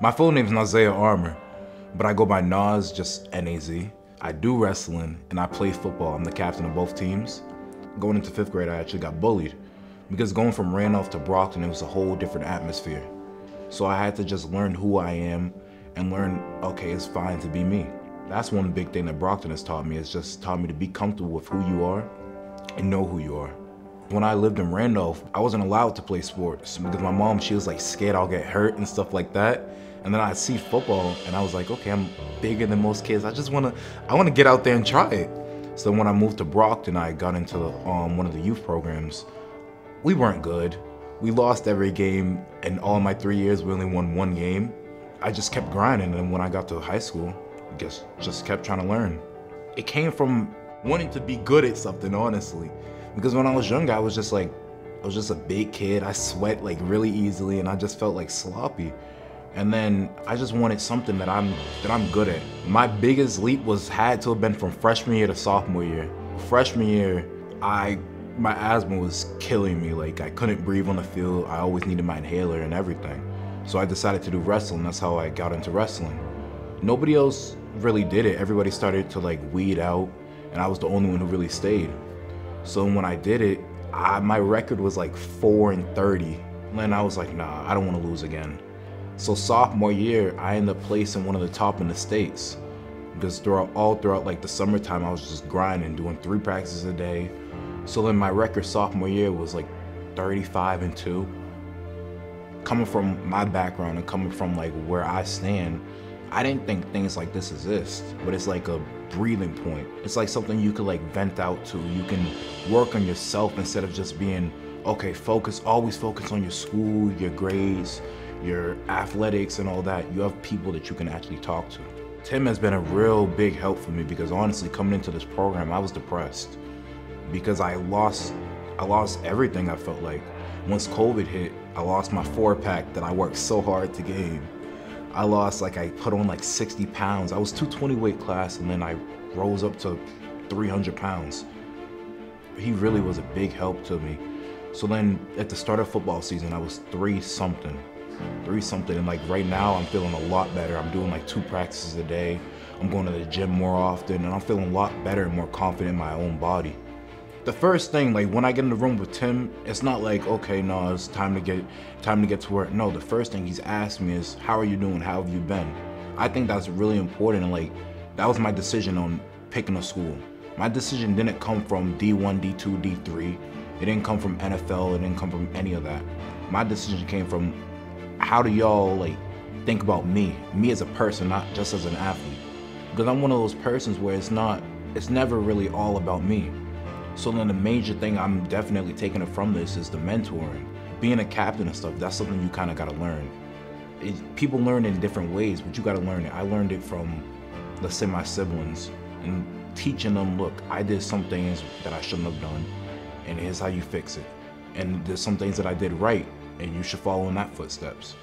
My full name is Nazaya Armor, but I go by Naz, just N-A-Z. I do wrestling and I play football. I'm the captain of both teams. Going into fifth grade, I actually got bullied because going from Randolph to Brockton, it was a whole different atmosphere. So I had to just learn who I am and learn, okay, it's fine to be me. That's one big thing that Brockton has taught me, It's just taught me to be comfortable with who you are and know who you are. When I lived in Randolph, I wasn't allowed to play sports because my mom, she was like scared I'll get hurt and stuff like that. And then I'd see football and I was like, okay, I'm bigger than most kids. I just wanna, I wanna get out there and try it. So when I moved to Brockton, I got into um, one of the youth programs. We weren't good. We lost every game and all my three years, we only won one game. I just kept grinding and when I got to high school, I guess just kept trying to learn. It came from wanting to be good at something, honestly. Because when I was younger, I was just like, I was just a big kid. I sweat like really easily and I just felt like sloppy. And then I just wanted something that I'm that I'm good at. My biggest leap was had to have been from freshman year to sophomore year. Freshman year, I my asthma was killing me. Like I couldn't breathe on the field. I always needed my inhaler and everything. So I decided to do wrestling. That's how I got into wrestling. Nobody else really did it. Everybody started to like weed out and I was the only one who really stayed. So when I did it, I, my record was like 4 and 30. And I was like, nah, I don't want to lose again. So sophomore year, I ended up placing one of the top in the states. Because throughout all throughout like the summertime, I was just grinding, doing three practices a day. So then my record sophomore year was like 35 and 2. Coming from my background and coming from like where I stand, I didn't think things like this exist, but it's like a breathing point. It's like something you could like vent out to. You can work on yourself instead of just being, okay, focus, always focus on your school, your grades, your athletics and all that. You have people that you can actually talk to. Tim has been a real big help for me because honestly, coming into this program, I was depressed because I lost, I lost everything I felt like. Once COVID hit, I lost my four pack that I worked so hard to gain. I lost like I put on like 60 pounds. I was 220 weight class and then I rose up to 300 pounds. He really was a big help to me. So then at the start of football season, I was three something, three something. And like right now I'm feeling a lot better. I'm doing like two practices a day. I'm going to the gym more often and I'm feeling a lot better and more confident in my own body the first thing, like when I get in the room with Tim, it's not like, okay, no, it's time to get time to get to work. No, the first thing he's asked me is, how are you doing? How have you been? I think that's really important and like that was my decision on picking a school. My decision didn't come from D1, D2, D3. It didn't come from NFL, it didn't come from any of that. My decision came from how do y'all like think about me, me as a person, not just as an athlete. Because I'm one of those persons where it's not, it's never really all about me. So then the major thing I'm definitely taking it from this is the mentoring. Being a captain and stuff, that's something you kind of got to learn. It, people learn in different ways, but you got to learn it. I learned it from, let's say, my siblings and teaching them, look, I did some things that I shouldn't have done, and here's how you fix it. And there's some things that I did right, and you should follow in that footsteps.